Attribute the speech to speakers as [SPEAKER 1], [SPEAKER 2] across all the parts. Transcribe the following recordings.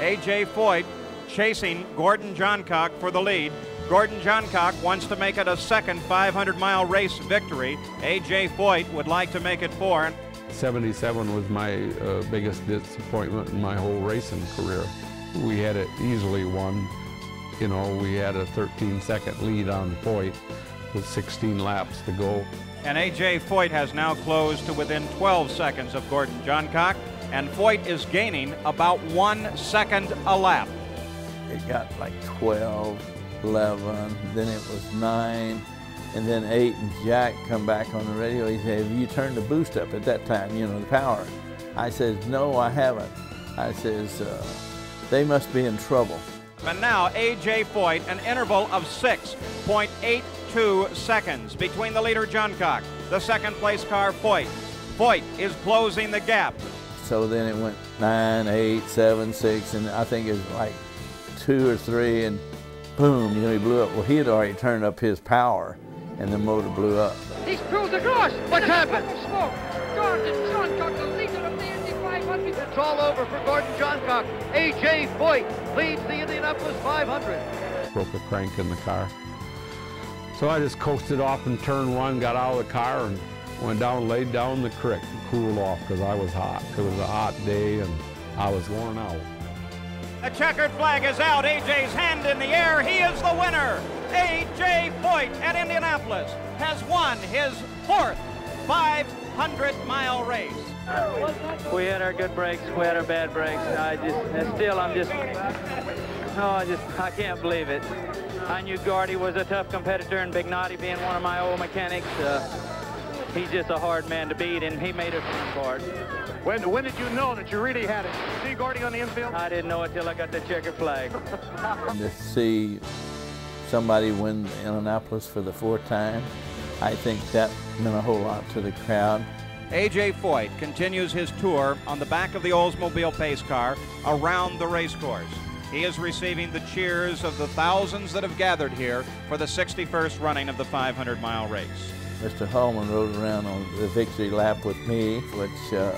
[SPEAKER 1] A.J. Foyt chasing Gordon Johncock for the lead. Gordon Johncock wants to make it a second 500 mile race victory. A.J. Foyt would like to make it four.
[SPEAKER 2] 77 was my uh, biggest disappointment in my whole racing career. We had it easily won. You know, we had a 13 second lead on Foyt with 16 laps to go.
[SPEAKER 1] And A.J. Foyt has now closed to within 12 seconds of Gordon Johncock, and Foyt is gaining about one second a lap.
[SPEAKER 3] It got like 12, 11, then it was 9, and then 8, and Jack come back on the radio. He said, have you turned the boost up at that time, you know, the power? I says, no, I haven't. I says, uh, they must be in trouble.
[SPEAKER 1] And now A.J. Foyt, an interval of 6.82 seconds between the leader Johncock, the second place car Foyt. Foyt is closing the gap.
[SPEAKER 3] So then it went 9, 8, 7, 6, and I think it was like 2 or 3, and boom, you know, he blew up. Well, he had already turned up his power, and the motor blew up.
[SPEAKER 4] He's cruised across. What happened? Smoke. Gordon Johncock, the leader of the Indy 500.
[SPEAKER 5] It's all over for Gordon Johncock. A.J. Foyt leads the Indianapolis 500.
[SPEAKER 2] Broke a crank in the car. So I just coasted off in turn one, got out of the car and went down, laid down in the creek to cool off because I was hot. It was a hot day and I was worn out.
[SPEAKER 1] The checkered flag is out. AJ's hand in the air. He is the winner. AJ Foyt at Indianapolis has won his fourth 500 mile race.
[SPEAKER 6] We had our good breaks, we had our bad breaks. I just, and still, I'm just, oh, I just, I can't believe it. I knew Gordy was a tough competitor, and Bignotti being one of my old mechanics, uh, he's just a hard man to beat, and he made us run for.
[SPEAKER 5] When, when did you know that you really had it? See Gordy on the infield?
[SPEAKER 6] I didn't know it till I got the checkered flag.
[SPEAKER 3] to see somebody win Indianapolis for the fourth time, I think that meant a whole lot to the crowd.
[SPEAKER 1] AJ Foyt continues his tour on the back of the Oldsmobile pace car around the racecourse. He is receiving the cheers of the thousands that have gathered here for the 61st running of the 500 mile race.
[SPEAKER 3] Mr. Hulman rode around on the victory lap with me, which uh,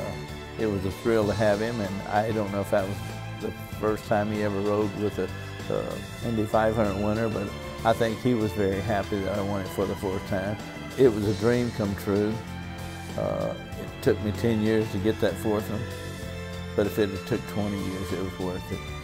[SPEAKER 3] it was a thrill to have him, and I don't know if that was the first time he ever rode with a uh, Indy 500 winner, but I think he was very happy that I won it for the fourth time. It was a dream come true. Uh, it took me 10 years to get that fourth one, but if it had took 20 years, it was worth it.